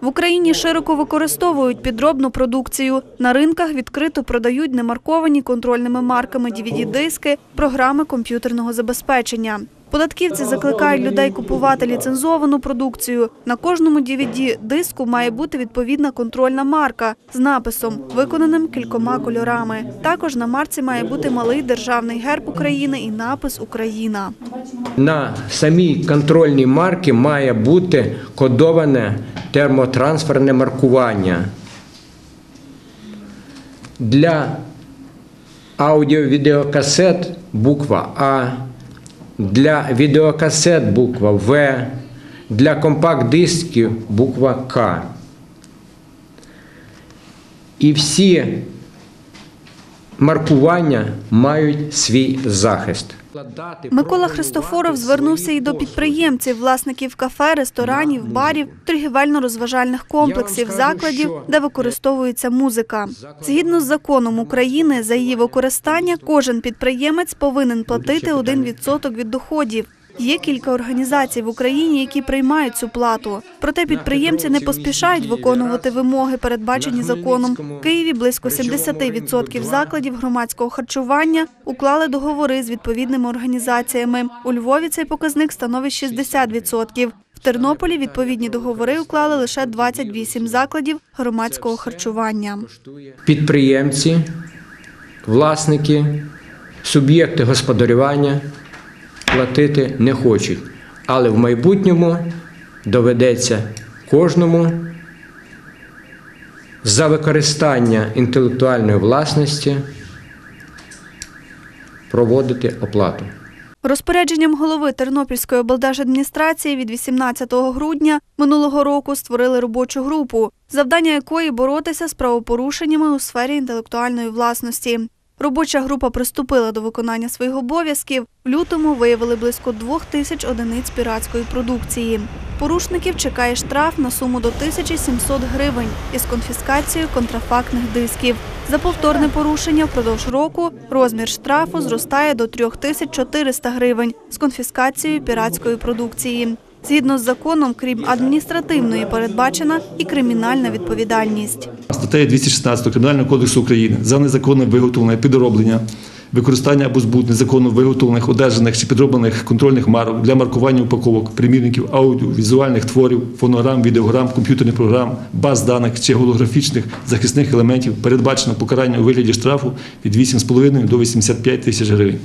В Україні широко використовують підробну продукцію. На ринках відкрито продають немарковані контрольними марками DVD-диски, програми комп'ютерного забезпечення. Податківці закликають людей купувати ліцензовану продукцію. На кожному DVD-диску має бути відповідна контрольна марка з написом, виконаним кількома кольорами. Також на марці має бути малий державний герб України і напис Україна. На самій контрольній марці має бути кодоване термотрансферне маркування. Для аудіо-відеокасет буква А, для відеокасет буква В, для компакт-дисків буква К. І всі маркування мають свій захист. Микола Христофоров звернувся і до підприємців, власників кафе, ресторанів, барів, торгівельно-розважальних комплексів, закладів, де використовується музика. Згідно з законом України, за її використання кожен підприємець повинен платити 1% від доходів. Є кілька організацій в Україні, які приймають цю плату. Проте підприємці не поспішають виконувати вимоги, передбачені законом. В Києві близько 70% закладів громадського харчування уклали договори з відповідними організаціями. У Львові цей показник становить 60%. В Тернополі відповідні договори уклали лише 28 закладів громадського харчування. підприємці, власники, суб'єкти господарювання платити не хочуть. Але в майбутньому доведеться кожному за використання інтелектуальної власності проводити оплату. Розпорядженням голови Тернопільської облдержадміністрації від 18 грудня минулого року створили робочу групу, завдання якої боротися з правопорушеннями у сфері інтелектуальної власності. Робоча група приступила до виконання своїх обов'язків. В лютому виявили близько двох тисяч одиниць піратської продукції. Порушників чекає штраф на суму до 1700 гривень із конфіскацією контрафактних дисків. За повторне порушення впродовж року розмір штрафу зростає до 3400 гривень з конфіскацією піратської продукції. Згідно з законом, крім адміністративної, передбачена і кримінальна відповідальність. Статтею 216 Кримінального кодексу України за незаконне виготовлення, підроблення, використання або збут незаконно виготовлених, одержаних чи підроблених контрольних марок для маркування упаковок, примірників, аудіо, візуальних творів, фонограм, відеограм, комп'ютерних програм, баз даних чи голографічних захисних елементів передбачено покарання у вигляді штрафу від 8,5 до 85 тисяч гривень.